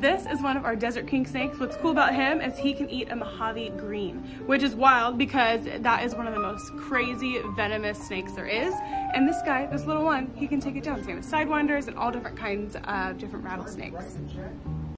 This is one of our desert king snakes. What's cool about him is he can eat a Mojave green, which is wild because that is one of the most crazy venomous snakes there is. And this guy, this little one, he can take it down. Same with sidewinders and all different kinds of different rattlesnakes.